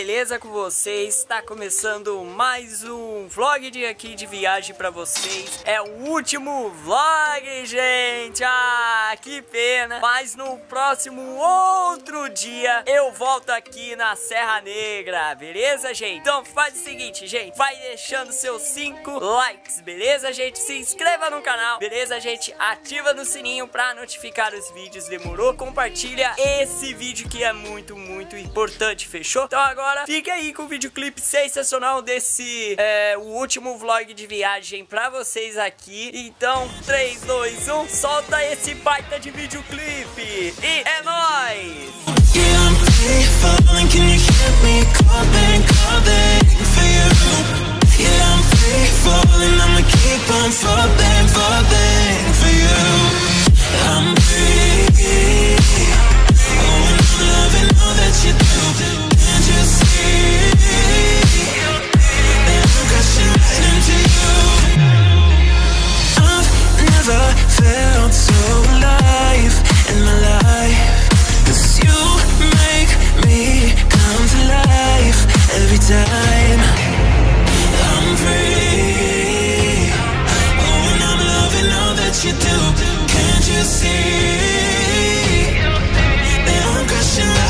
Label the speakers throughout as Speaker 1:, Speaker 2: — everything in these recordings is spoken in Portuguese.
Speaker 1: beleza com vocês? Está começando mais um vlog de aqui de viagem para vocês. É o último vlog, gente. Ah, que pena. Mas no próximo outro dia eu volto aqui na Serra Negra, beleza, gente? Então faz o seguinte, gente, vai deixando seus 5 likes, beleza, gente? Se inscreva no canal, beleza, gente? Ativa no sininho para notificar os vídeos, demorou? Compartilha esse vídeo que é muito, muito importante, fechou? Então agora fique aí com o videoclipe sensacional desse é, o último vlog de viagem pra vocês aqui. Então, 3, 2, 1, solta esse baita de videoclipe. E é nóis! Passion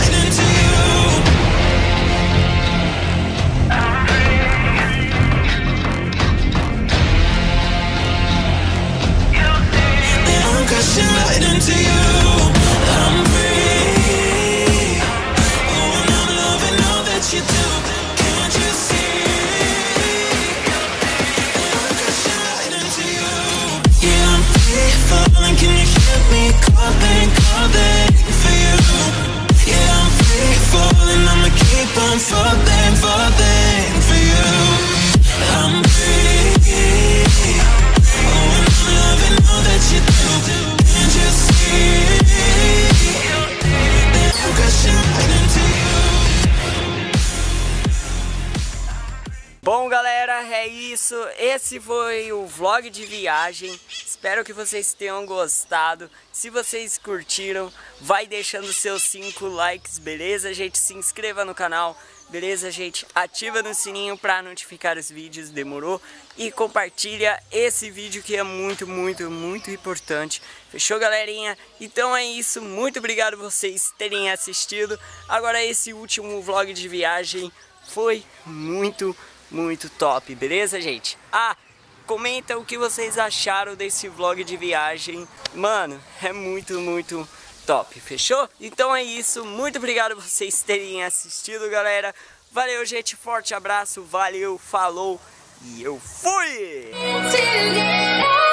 Speaker 1: Bom, galera, é isso. Esse foi o vlog de viagem. Espero que vocês tenham gostado. Se vocês curtiram, vai deixando seus 5 likes, beleza, gente? Se inscreva no canal, beleza, gente? Ativa no sininho para notificar os vídeos, demorou? E compartilha esse vídeo que é muito, muito, muito importante. Fechou, galerinha? Então é isso. Muito obrigado vocês terem assistido. Agora esse último vlog de viagem foi muito muito top, beleza, gente? Ah, comenta o que vocês acharam desse vlog de viagem. Mano, é muito, muito top, fechou? Então é isso, muito obrigado vocês terem assistido, galera. Valeu, gente, forte abraço, valeu, falou e eu fui!
Speaker 2: Together